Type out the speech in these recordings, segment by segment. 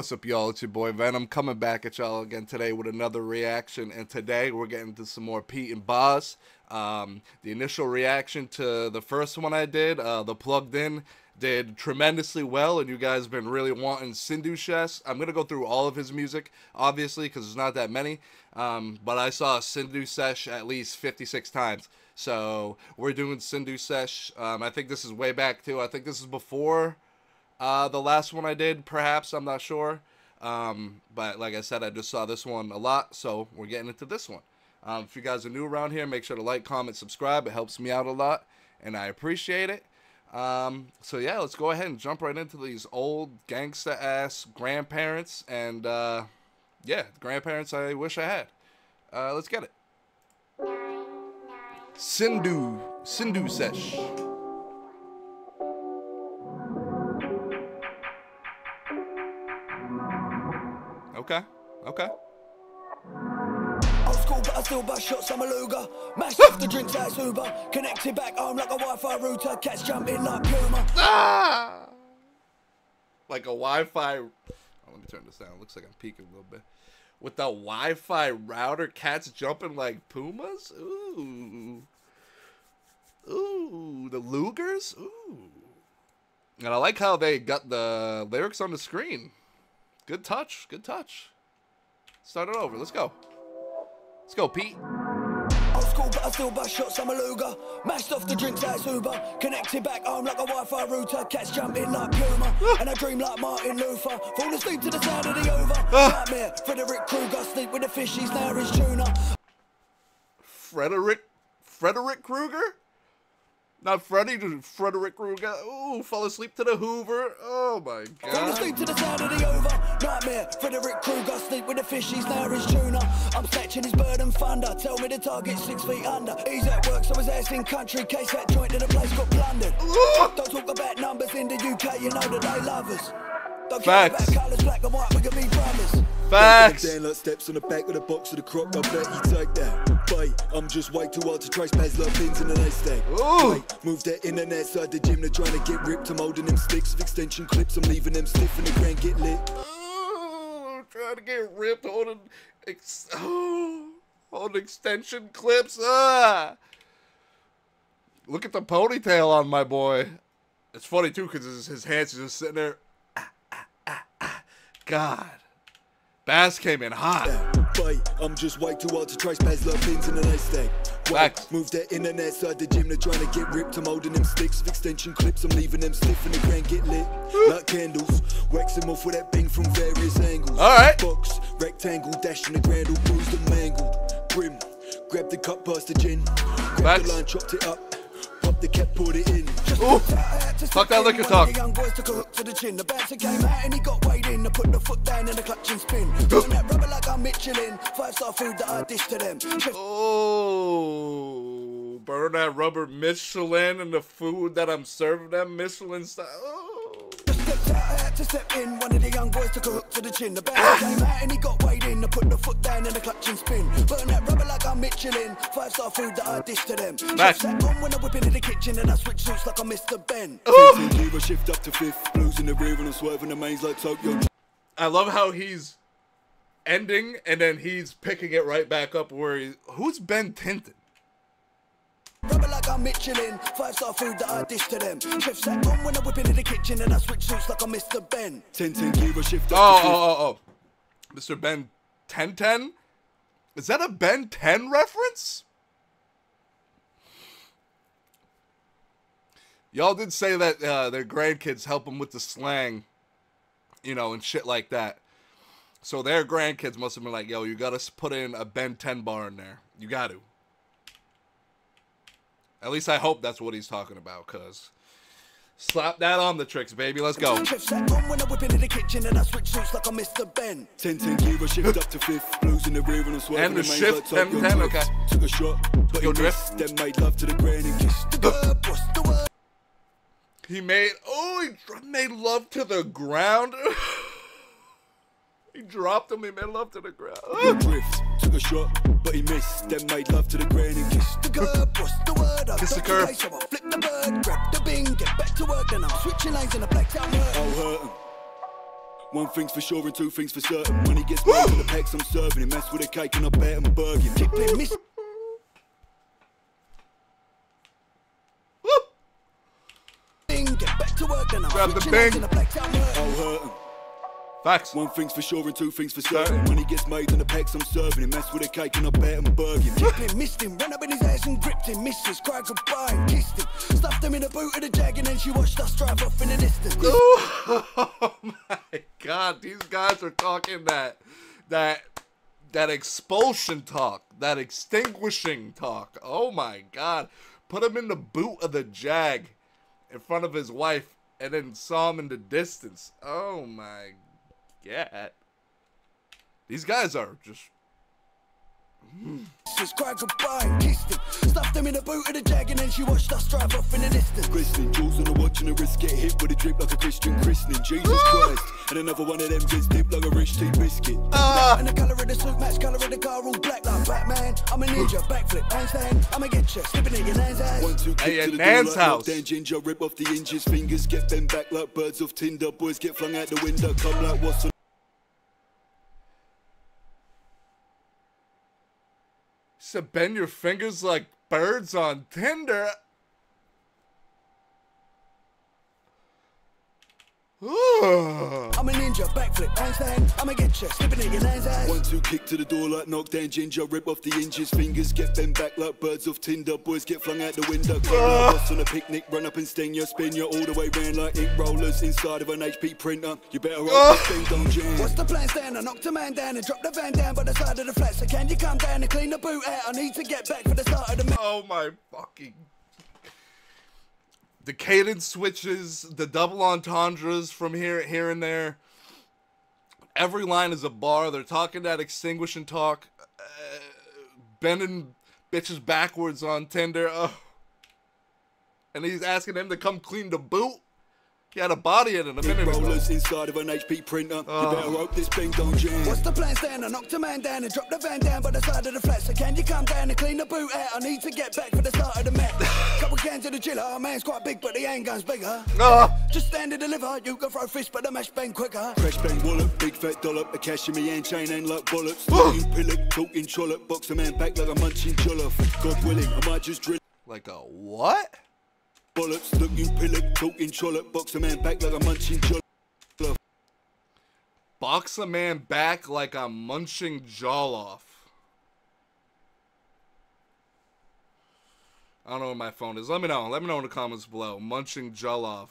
What's up, y'all? It's your boy Venom coming back at y'all again today with another reaction. And today we're getting to some more Pete and Bas. Um, the initial reaction to the first one I did, uh, the plugged in, did tremendously well. And you guys have been really wanting Sindhu Sesh. I'm to go through all of his music, obviously, because there's not that many. Um, but I saw Sindhu Sesh at least 56 times. So we're doing Sindhu Sesh. Um, I think this is way back too. I think this is before uh, the last one I did, perhaps, I'm not sure. Um, but like I said, I just saw this one a lot, so we're getting into this one. Um, if you guys are new around here, make sure to like, comment, subscribe. It helps me out a lot, and I appreciate it. Um, so yeah, let's go ahead and jump right into these old gangsta ass grandparents, and uh, yeah, grandparents I wish I had. Uh, let's get it. Sindhu, Sindhu Sesh. Okay. Okay. Old school, but I still bust shots, I'm a Luger. Mashed off the drinks as Uber. Connected back home like a Wi Fi router. Cats jumping like Puma. Ah! Like a Wi-Fi. Oh, let me turn this down. Looks like I'm peeking a little bit. With the Wi-Fi router, cats jumping like pumas. Ooh. Ooh, the Lugers. Ooh. And I like how they got the lyrics on the screen. Good touch. Good touch. Start it over. Let's go. Let's go, Pete. Old school, but I still bust shots, I'm a Luger. Mashed off the drinks as Uber. Connected back home like a Wi Fi router. Cats jumping like Puma. and I dream like Martin Luther. Fall asleep to the sound of the over. Ah. Nightmare. Frederick Krueger. Sleep with the fishies, now his tuna. Frederick Frederick Krueger? Not Freddy, just Frederick Krueger. Ooh, fell asleep to the Hoover. Oh my Fall god. asleep to the sound of the over. Nightmare. Frederick Krueger. Sleep with the fishies, now his tuna. I'm snatching his bird and thunder. Tell me the target six feet under. He's at work, so his ass in country. Case that joint in the place got plundered. Don't talk about numbers in the UK, you know that they love us. Don't care Facts. about colours, black and white, we can be brothers. Facts. Down like steps on the back of the box of the croc. I bet you take that. Bite. I'm just way too hard to trace. Paz like pins in an haystack. Ooh. Move that internet side the gym. They're trying to get ripped. I'm holding them sticks with extension clips. I'm leaving them stiff and the grand get lit. Ooh, trying to get ripped holding, ex- oh, holding extension clips. Ah. Look at the ponytail on my boy. It's funny too because his, his hands are just sitting there. Ah, ah, ah, ah. God, Bas came in hot. Bite. I'm just way too hard to trace. Paz like pins in haystack. Facts. Bite. Move that internet side the gym. They're trying to get ripped. I'm holding them sticks with extension clips. I'm leaving them stiff and the grand get lit. like candles. Wax them off with that bing from various angles. All right. Box, rectangle, dashing the grand, all bruised and mangled. Grim, grab the cup, pass the gin. Grab the line, chopped it up. Pop the cap, poured it in. Ooh. Fuck that liquor talk. The young boys took a hook to the chin. The bouncer came out and he got weighed in. I put the foot down in the clutch and spin. Doing that rubber like I'm Michelin. Five star food that I dish to them. Oh, burn that rubber Michelin and the food that I'm serving them Michelin style. Oh. I had to step in. One of the young boys took a hook to the chin. The came out and he got weighed in. I put the foot down in the clutch and spin. Burn that rubber like I'm Michelin. Five star food that I dish to them. Back. On when I whip into the kitchen and I switch suits like I'm Mr. Benn. Ten gear, I shift up to fifth. Blues in the rear and I'm swerving the mains like Tokyo. I love how he's ending and then he's picking it right back up where he. Who's Ben Tinton? I'm Michelin, five star food that I dish to them. Chef sat on when I whip into the kitchen and I switch suits like I'm Mr. Benn. 10 10 gear, I shift Oh, oh, oh, oh. Mr. Ben 1010? Is that a Ben 10 reference? Y'all did say that uh, their grandkids help them with the slang, you know, and shit like that. So their grandkids must have been like, yo, you gotta put in a Ben 10 bar in there. You got to. At least I hope that's what he's talking about, cuz. Slap that on the tricks, baby. Let's go. Chef sat on when I whip into the kitchen and I switch suits like I'm Mr. Benn. 10 10 gear, shift up to fifth. Blues in the rear and I'm swerving And the shift, like Tokyo 10, 10, okay. Took a shot, but he missed. Then made love to the grand and kissed. The girl, what's the word? He made oh he made love to the ground. he dropped him. He made love to the ground. Drift, took a shot, but he missed. Then made love to the grand and kissed. The girl, what's the word? I Kiss the duck curb. away, So I flip the bird, grab the bing, get back to work, then I'm switching lanes in the black herd. I'll hurt him. One thing's for sure and two things for certain. Money gets made in the packs I'm serving. It mess with a cake and I bet I'm burging. Kipling miss. Get back to work then I'm Grab the switching hands bing. in the black town hurting. I'll hurt 'em. Facts. One thing's for sure and two things for certain. Money gets made in the packs I'm serving. It mess with a cake and I bet I'm burging. Kipling missed him, ran up in his ass and gripped him. Misses, cried goodbye and kissed him. Stuffed him in the boot of the jag and then she watched us drive off in the distance. Oh my god, these guys are talking that that that expulsion talk, that extinguishing talk. Oh my god. Put him in the boot of the Jag in front of his wife and then saw him in the distance. Oh my god. These guys are just Misses, cried goodbye and kissed him. Stuffed him in the boot of the jag and then she watched us drive off in the distance. Glistening jewels on the watch and the wrist get hit with a drip like a Christian christening. Jesus Christ. And another one of them gets dipped like a rich tea biscuit. Uh. And the colour of the suit match colour of the car all black like Batman. I'm a ninja, backflip, handstand. I'ma get you, slipping in your nan's ass. One, two, Hey, kick at to the Nan's door like house. Then ginger, rip off the hinges, fingers get bent back like birds off Tinder. Boys get flung out the window, come like what's on to bend your fingers like birds on Tinder. I'm a ninja, backflip, handstand. I'ma get you, slipping in your nan's ass. One, two, kick to the door like knockdown ginger, rip off the hinges, fingers get bent back like birds off Tinder. Boys get flung out the window, come like what's on a picnic, run up and sting you, spin you all the way round like ink rollers inside of an HP printer. You better hope this ah. thing don't jam. What's the plan, stand? I knocked a man down and dropped the van down by the side of the flat. So can you come down and clean the boot out? I need to get back for the start of the match. Oh my fucking. The cadence switches, the double entendres from here, here and there. Every line is a bar. They're talking that extinguishing talk, uh, bending bitches backwards on Tinder. Oh. And he's asking him to come clean the boot. He had a body in it a minute ago. rollers inside of an HP printer. You Oh. better hope this thing don't jam. What's the plan, stand? I knocked a man down and dropped the van down by the side of the flat. So can you come down and clean the boot out? I need to get back for the start of the match. Couple cans of the chiller. Our man's quite big, but the handgun's bigger. Ah. Just stand and deliver. You can throw fists, but the mash bang quicker. Fresh bang wallop, big fat dollop, a cash in me hand chain ain't like bollocks. Talking pillock, talking trollop, box a man back like a munching jollof. God willing, I might just drill Like a what? Bollocks. Looking pillock, talking trollop, box a man back like a munching jollof. Box a man back like I'm munching Jollof. I don't know where my phone is. Let me know. Let me know in the comments below. Munching Jollof.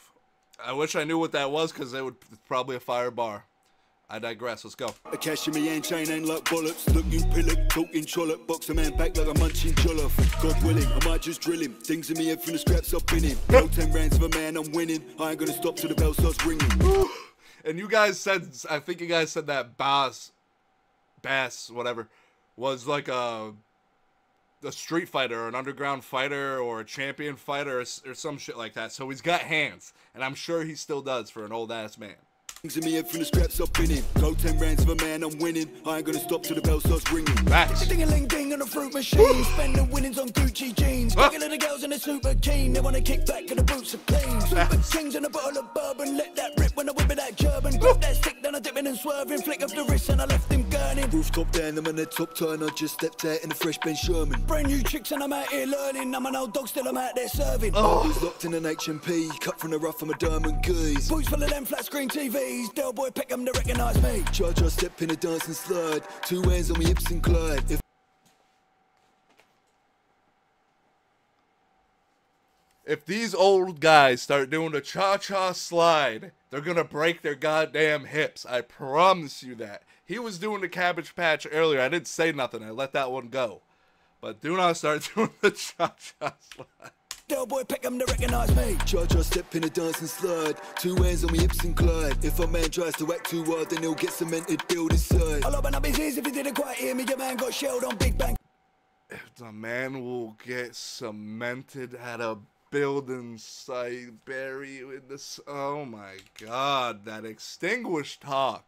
I wish I knew what that was because it would probably a fire bar. I digress. Let's go. A cash in me hand chain ain't like bollocks. Looking pillock, talking trollop, box a man back like a munching jollof. God willing, I might just drill him. Things in me head from the scraps I've been in. No 10 rounds of a man, I'm winning. I ain't gonna stop till the bell starts ringing. And you guys said, I think you guys said that Bas, Bas, whatever, was like a, a street fighter, or an underground fighter, or a champion fighter, or, or some shit like that. So he's got hands, and I'm sure he still does for an old ass man. Things in me head from the scraps been in. No 10 rounds of a man, I'm winning. I ain't gonna stop till the bell starts ringing. Facts. Ding a ling ding on a fruit machine. Spend the winnings on Gucci Ah. Regular the girls in the super keen. They wanna kick back and the boots are clean. Super kings and a bottle of bourbon. Let that rip when I whip it that German. Grab that stick, then I dip it and swerving. Flick up the wrist and I left him gurning. Rooftop down, I'm on the top turn. I just stepped out in the fresh Ben Sherman. Brand new chicks and I'm out here learning. I'm an old dog, still I'm out there serving. Oh. Was locked in an HMP, cut from the rough, I'm a diamond goose. Boots full of them flat screen TVs. Del boy pick 'em to recognise me. Charge, I step in a dancing slide. Two hands on me hips and glide. If If these old guys start doing the cha cha slide, they're gonna break their goddamn hips. I promise you that. He was doing the cabbage patch earlier. I didn't say nothing. I let that one go. But do not start doing the cha cha slide. Del boy pick 'em to recognise me. Charge, I step in a dancing slide. Two hands on me hips and glide. If a man tries to act too hard, then he'll get cemented, build his side. I'll open up his ears if he didn't quite hear me. Your man got shelled on Big Bang. The man will get cemented at a building site, bury you in this. Oh my god, that extinguished talk.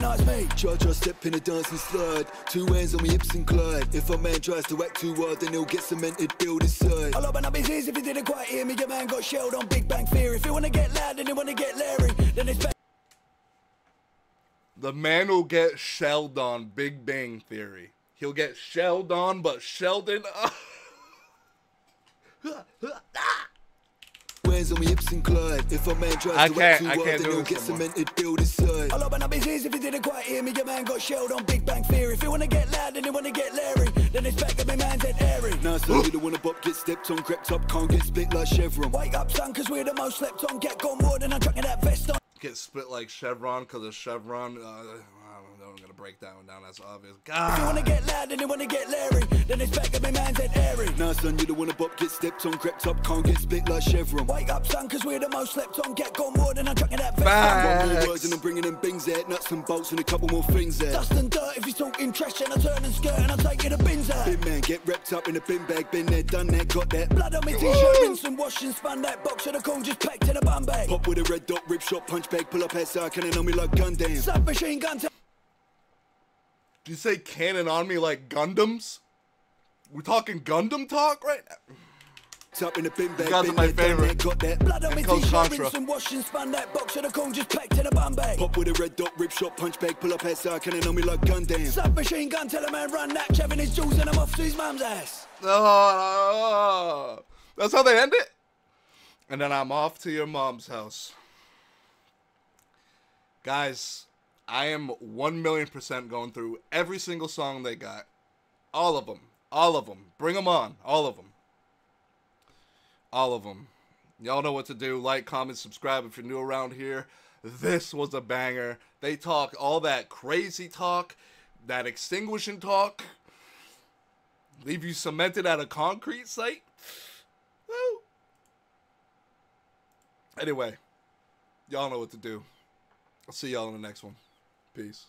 Nice me. Charge, I step in a dancing slide. Two hands on me hips and glide. If a man tries to act too hard, then he'll get cemented, build his side. I'll open up his ears if he didn't quite hear me. Your man got shelled on Big Bang Theory. If you wanna get loud and you wanna get Larry, then it's back. The man will get shelled on Big Bang Theory. He'll get shelled on, but Sheldon. Where's on my hips and glide? If a man tries I to can't- act too I wild, can't then do he'll get cemented, build his side. I'll open up his ears if you didn't quite hear me. Your man got shelled on Big Bang Theory. If you wanna get loud and you wanna get Larry, then it's back to my man's head airy. Nah, son, you don't wanna bop, get stepped on, crept up, can't get split like Chevron. Wake up, son, cause we're the most slept on. Get gone more than I'm chucking that vest on. Get split like Chevron because of Chevron. Uh, I'm gonna break that one down. That's obvious. If you wanna God. get loud and you wanna get Larry, then it's back to my man's head airy. Nah, son, you don't wanna bop, get stepped on, crept up, can't get split like Chevron. Wake up, son, cause we're the most slept on. Get gone more than I'm chucking that vest Facts. One more words and I'm bringing them bings out, nuts and bolts and a couple more things there. Dust and dirt if you're talking trash and I turn and skirt and I take you to bins out. Bin man, get wrapped up in a bin bag, been there, done that, got that. Blood on me t-shirt, rinse and wash and spun that box of the cool just packed in a bum bag. Pop with a red dot, rip shot, punch bag, pull up outside, cannon on me like gun damn. Submachine gun to Did you say cannon on me like Gundams? We're talking Gundam talk right now. Up in a bin bag, guys are been my there, favorite. that, got that. blood on me t-shirt, Contra. rinse and wash and spun that box of the cool just packed in a bum bag. Pop with a red dot, rip shot, punch bag, pull up outside, cannon on me like gun damn. Submachine gun, tell a man run that, shoving his jewels and I'm off to his mum's ass. Oh, that's how they end it. And then I'm off to your mom's house. Guys, I am 1 million percent going through every single song they got. All of them. All of them. Bring them on. All of them. All of them. Y'all know what to do. Like, comment, subscribe if you're new around here. This was a banger. They talk all that crazy talk, that extinguishing talk leave you cemented at a concrete site. Woo. Anyway, y'all know what to do. I'll see y'all in the next one. Peace.